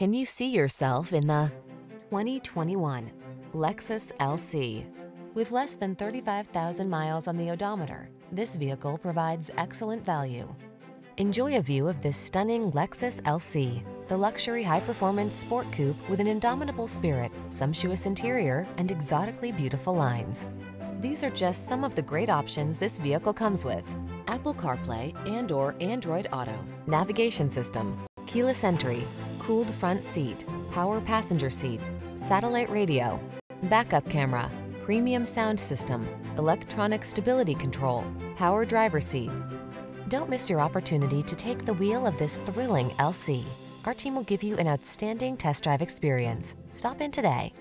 Can you see yourself in the 2021 Lexus LC? With less than 35,000 miles on the odometer, this vehicle provides excellent value. Enjoy a view of this stunning Lexus LC, the luxury high-performance sport coupe with an indomitable spirit, sumptuous interior, and exotically beautiful lines. These are just some of the great options this vehicle comes with. Apple CarPlay and or Android Auto, navigation system, keyless entry, cooled front seat, power passenger seat, satellite radio, backup camera, premium sound system, electronic stability control, power driver seat. Don't miss your opportunity to take the wheel of this thrilling LC. Our team will give you an outstanding test drive experience. Stop in today.